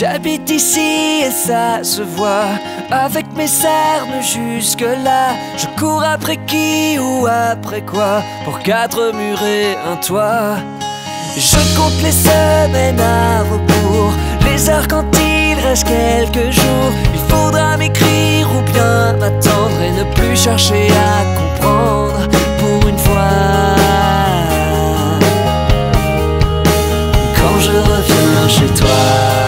J'habite ici et ça se voit. Avec mes cernes jusque là Je cours après qui ou après quoi Pour quatre murs et un toit. Je compte les semaines à rebours Les heures quand il reste quelques jours. Il faudra m'écrire ou bien m'attendre Et ne plus chercher à comprendre Pour une fois. Quand je reviens chez toi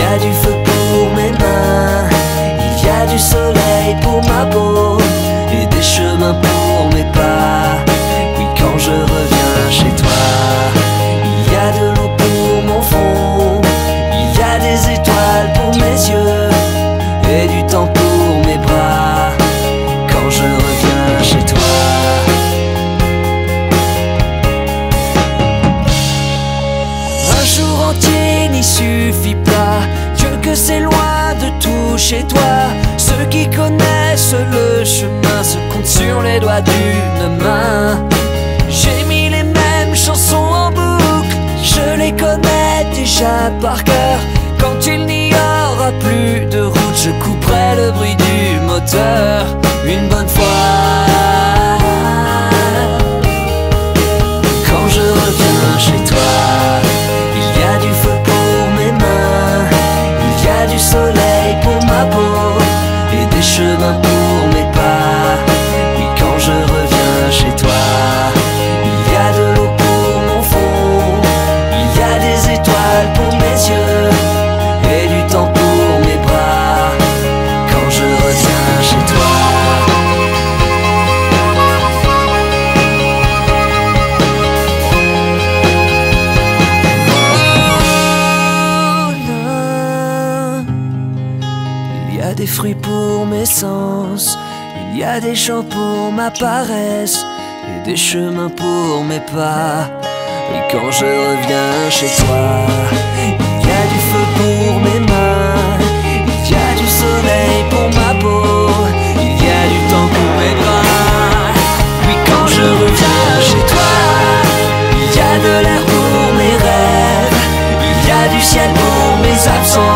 y a du feu pour mes mains, il y a du soleil pour ma peau n'y suffit pas c'est loin de tout chez toi. Ceux qui connaissent le chemin se comptent sur les doigts d'une main. J'ai mis les mêmes chansons en boucle, je les connais déjà par cœur. Quand il n'y aura plus de route, je couperai le bruit du moteur une bonne fois. Des fruits pour mes sens, il y a des champs pour ma paresse et des chemins pour mes pas. Et quand je reviens chez toi, il y a du feu pour mes mains, il y a du soleil pour ma peau, il y a du temps pour mes bras. Puis quand je reviens chez toi, il y a de l'air pour mes rêves, il y a du ciel pour mes absents,